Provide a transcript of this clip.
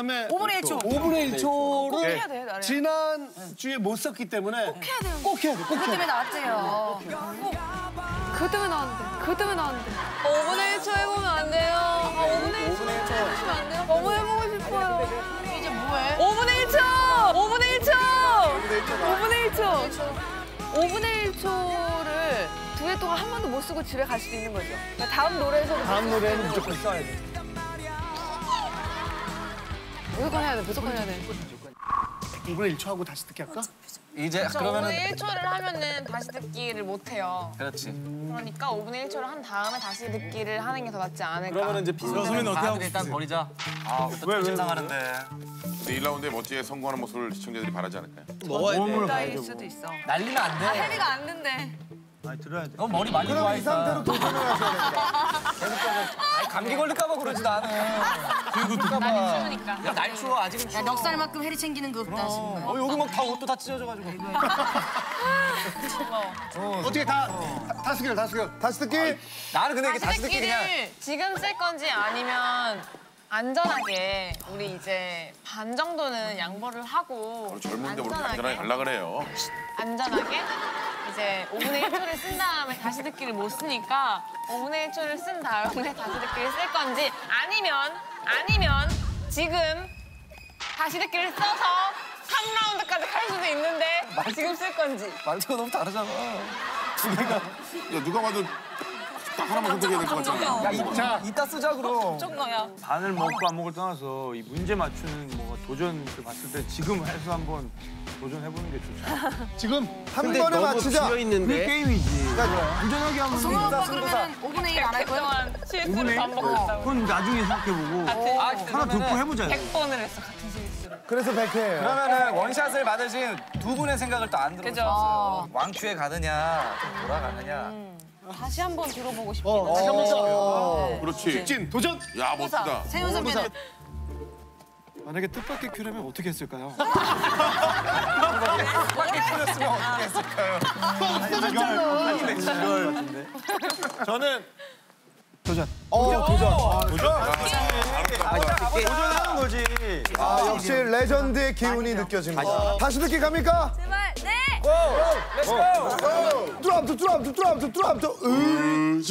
그다음에 5분의 1초. 5분의 1초를 꼭 해야 돼, 나를. 지난 주에 못 썼기 때문에 꼭 해야 돼요. 꼭 해야 돼. 꼭 그것 해야 때문에 돼. 나왔대요. 그것 때문에 나왔는데. 그것 때문에 나왔는데. 5분의 1초 해보면 안 돼요. 아, 5분의 1초 해보시면 안 돼요? 너무 해보고 싶어요. 이제 뭐해? 5분의 1초! 5분의 1초! 5분의 1초! 5분의 1초를 두 해 동안 한 번도 못 쓰고 집에 갈 수도 있는 거죠. 그러니까 다음 노래에서도 다음 노래는 무조건 써야 돼. 무조건 해야 돼, 무조건 해야 돼. 5분의 1초 하고 다시 듣기 할까? 이제 저 그러면은 5분의 1초를 하면은 다시 듣기를 못 해요. 그렇지. 그러니까 5분의 1초를 한 다음에 다시 듣기를 하는 게 더 낫지 않을까. 그러면은 이제 비슷한 어떻게 하고 일단 버리자. 아, 왜 심상하는데. 근데 1라운드에 멋지게 성공하는 모습을 시청자들이 바라지 않을까요? 나일 수도 있어. 날리면 안 돼. 혜리가 안 된대. 넌 머리 많이 그럼 이 상태로. 도전을 하셔야. 아니, 감기 걸릴까 봐 그러지 나는. 많이 추우니까. 야, 날 추워 아직은 추워. 야, 넉살만큼 해리 챙기는 거 없다, 정말. 어, 여기 막 다 옷도 다 찢어져가지고. 어떻게 다 다스겨 다스겨. 다시 듣기. 나는 근데 이게 다시 듣기 그냥. 지금 쓸 건지 아니면 안전하게 우리 이제 반 정도는 양보를 하고 젊은데 우리 안전하게 갈라 그래요. 안전하게 이제 5분의 1초를 쓴 다음에 다시 듣기를 못 쓰니까 5분의 1초를 쓴 다음에 다시 듣기를 쓸 건지 아니면 아니면 지금 다시 듣기를 써서 3라운드까지 갈 수도 있는데 지금 쓸 건지 말투가 너무 다르잖아. 야, 누가 봐도 딱 하나만 선택해야 될 것 같잖아. 야, 이, 자, 이따 쓰자 그럼. 거야. 반을 먹고 안 먹을 떠나서 이 문제 맞추는 뭐 도전을 봤을 때 지금 해서 한번 도전해보는 게 좋죠. 지금 한 번에 맞추자. 그게 게임이지. 그러니까 안전하게 하면 성호 오빠 그러면 5분의 1 안 할 거야? 동안 실수를 반복했다고. 그건 나중에 생각해보고 아, 하나 듣고 해보자. 100번을 했어 같은 실수를. 그래서 100회예요. 그러면은 원샷을 받으신 두 분의 생각을 또 안 들어봤어요. 왕추에 가느냐, 좀 돌아가느냐. 다시 한번 들어보고 싶어. 어, 다시 한번 써. 그렇지. 진 도전. 야, 멋지다. 세훈 선배는 만약에 뜻밖의 큐라면 어떻게 했을까요? 밖에 틀렸으면 어떻게 했을까요? 저는 도전. 어, 도전. 도전하는 거지. 아, 역시 레전드의 기운이 느껴집니다. 다시 듣기 갑니까? 제발, 네! 드럼, 드럼, 드럼, 드럼, 드럼, 으